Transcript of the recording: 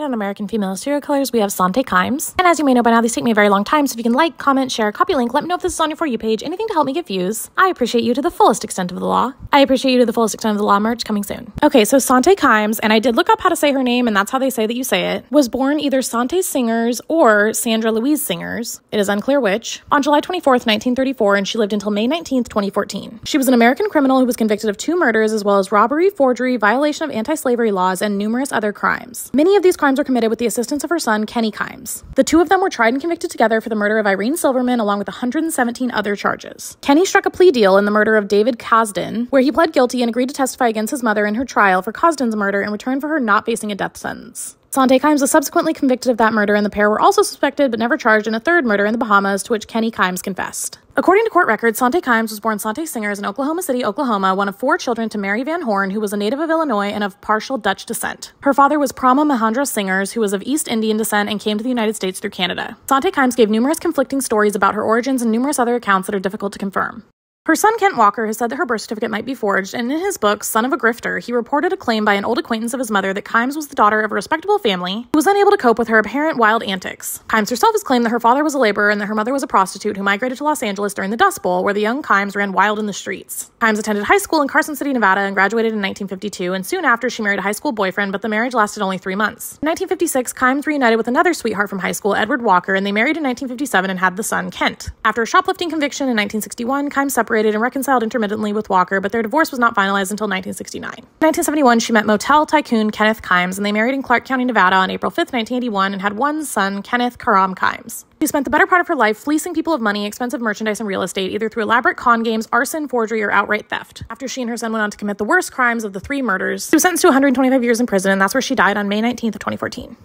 tonight on American Female Serial Killers, we have Sante Kimes. And as you may know by now, these take me a very long time, so if you can like, comment, share, copy link, let me know if this is on your For You page, anything to help me get views. I appreciate you to the fullest extent of the law. I appreciate you to the fullest extent of the law merch coming soon. Okay, so Sante Kimes, and I did look up how to say her name, and that's how they say that you say it, was born either Sante Singhrs or Sandra Louise Singhrs. It is unclear which. On July 24th, 1934, and she lived until May 19th, 2014. She was an American criminal who was convicted of two murders as well as robbery, forgery, violation of anti slavery laws, and numerous other crimes. Many of these crimes were committed with the assistance of her son, Kenny Kimes. The two of them were tried and convicted together for the murder of Irene Silverman, along with 117 other charges. Kenny struck a plea deal in the murder of David Kazdin, where he pled guilty and agreed to testify against his mother in her trial for Kazdin's murder in return for her not facing a death sentence. Sante Kimes was subsequently convicted of that murder, and the pair were also suspected but never charged in a third murder in the Bahamas, to which Kenny Kimes confessed. According to court records, Sante Kimes was born Sante Singhrs in Oklahoma City, Oklahoma, one of four children to Mary Van Horn, who was a native of Illinois and of partial Dutch descent. Her father was Prama Mahendra Singhrs, who was of East Indian descent and came to the United States through Canada. Sante Kimes gave numerous conflicting stories about her origins and numerous other accounts that are difficult to confirm. Her son Kent Walker has said that her birth certificate might be forged, and in his book, Son of a Grifter, he reported a claim by an old acquaintance of his mother that Kimes was the daughter of a respectable family who was unable to cope with her apparent wild antics. Kimes herself has claimed that her father was a laborer and that her mother was a prostitute who migrated to Los Angeles during the Dust Bowl, where the young Kimes ran wild in the streets. Kimes attended high school in Carson City, Nevada, and graduated in 1952, and soon after she married a high school boyfriend, but the marriage lasted only three months. In 1956, Kimes reunited with another sweetheart from high school, Edward Walker, and they married in 1957 and had the son, Kent. After a shoplifting conviction in 1961, Kimes separated and reconciled intermittently with Walker, but their divorce was not finalized until 1969. In 1971, she met motel tycoon Kenneth Kimes, and they married in Clark County, Nevada on April 5, 1981, and had one son, Kenneth Karam Kimes. She spent the better part of her life fleecing people of money, expensive merchandise, and real estate, either through elaborate con games, arson, forgery, or outright theft. After she and her son went on to commit the worst crimes of the three murders, she was sentenced to 125 years in prison, and that's where she died on May 19th of 2014.